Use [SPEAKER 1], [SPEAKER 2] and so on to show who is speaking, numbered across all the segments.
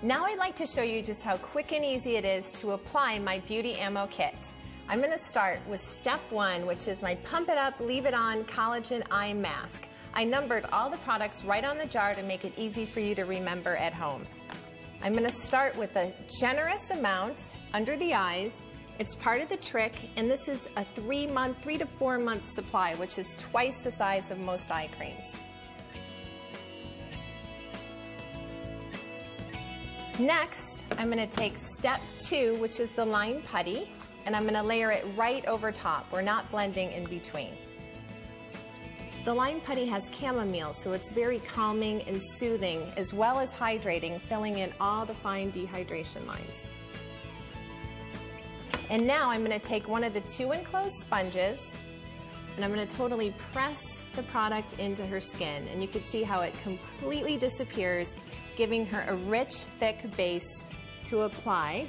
[SPEAKER 1] Now I'd like to show you just how quick and easy it is to apply my Beauty Ammo Kit. I'm going to start with step one, which is my Pump It Up, Leave It On Collagen Eye Mask. I numbered all the products right on the jar to make it easy for you to remember at home. I'm going to start with a generous amount under the eyes. It's part of the trick, and this is a three month, three to four month supply, which is twice the size of most eye creams. Next, I'm going to take step two, which is the line putty, and I'm going to layer it right over top. We're not blending in between. The line putty has chamomile, so it's very calming and soothing, as well as hydrating, filling in all the fine dehydration lines. And now I'm going to take one of the two enclosed sponges and I'm going to totally press the product into her skin. And you can see how it completely disappears, giving her a rich, thick base to apply.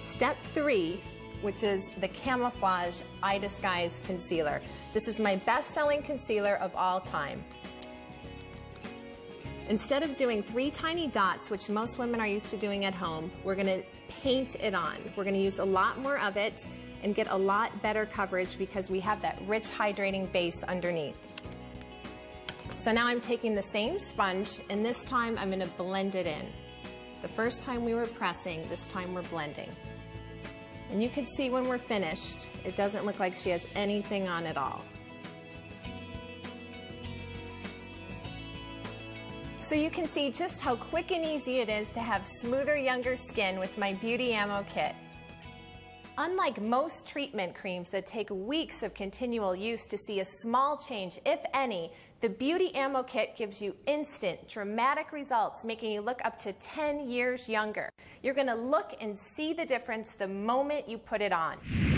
[SPEAKER 1] Step three, which is the Camouflage Eye Disguise Concealer. This is my best-selling concealer of all time. Instead of doing three tiny dots, which most women are used to doing at home, we're gonna paint it on. We're gonna use a lot more of it and get a lot better coverage because we have that rich hydrating base underneath. So now I'm taking the same sponge and this time I'm gonna blend it in. The first time we were pressing, this time we're blending. And you can see when we're finished, it doesn't look like she has anything on at all. So you can see just how quick and easy it is to have smoother, younger skin with my Beauty Ammo Kit. Unlike most treatment creams that take weeks of continual use to see a small change, if any, the Beauty Ammo Kit gives you instant, dramatic results, making you look up to 10 years younger. You're going to look and see the difference the moment you put it on.